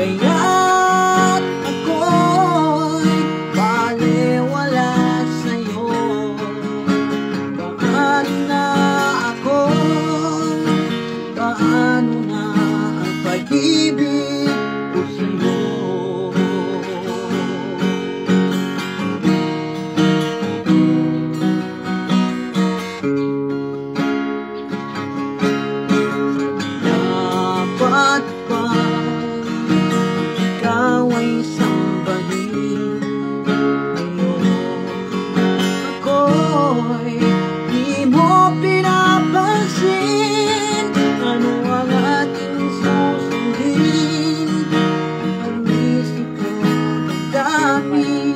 Yeah. Ko